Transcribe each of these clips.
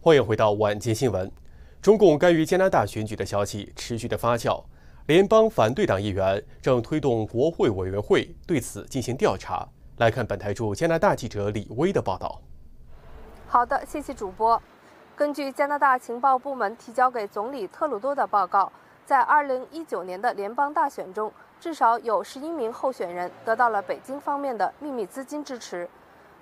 欢迎回到晚间新闻。中共干预加拿大选举的消息持续的发酵，联邦反对党议员正推动国会委员会对此进行调查。来看本台驻加拿大记者李威的报道。好的，谢谢主播。根据加拿大情报部门提交给总理特鲁多的报告，在2019年的联邦大选中，至少有11名候选人得到了北京方面的秘密资金支持。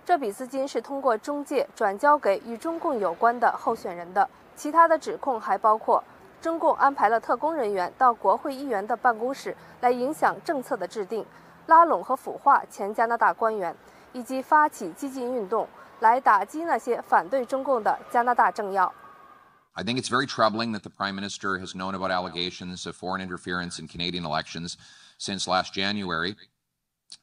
这笔资金是通过中介转交给与中共有关的候选人的。其他的指控还包括，中共安排了特工人员到国会议员的办公室来影响政策的制定，拉拢和腐化前加拿大官员，以及发起激进运动来打击那些反对中共的加拿大政要。I think it's very troubling that the Prime Minister has known about allegations of foreign interference in Canadian elections since last January,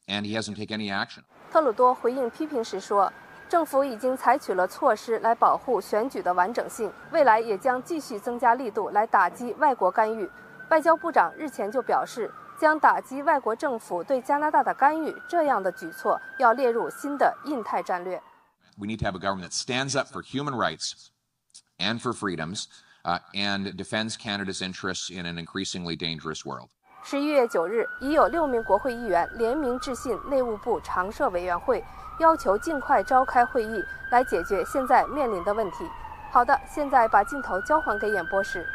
and he hasn't taken any action. 特鲁多回应批评时说：“政府已经采取了措施来保护选举的完整性，未来也将继续增加力度来打击外国干预。”外交部长日前就表示，将打击外国政府对加拿大的干预这样的举措要列入新的印太战略。We need to have a government that stands up for human rights and for freedoms, uh, and defends Canada's interests in an increasingly dangerous world. 十一月九日，已有六名国会议员联名致信内务部常设委员会，要求尽快召开会议来解决现在面临的问题。好的，现在把镜头交还给演播室。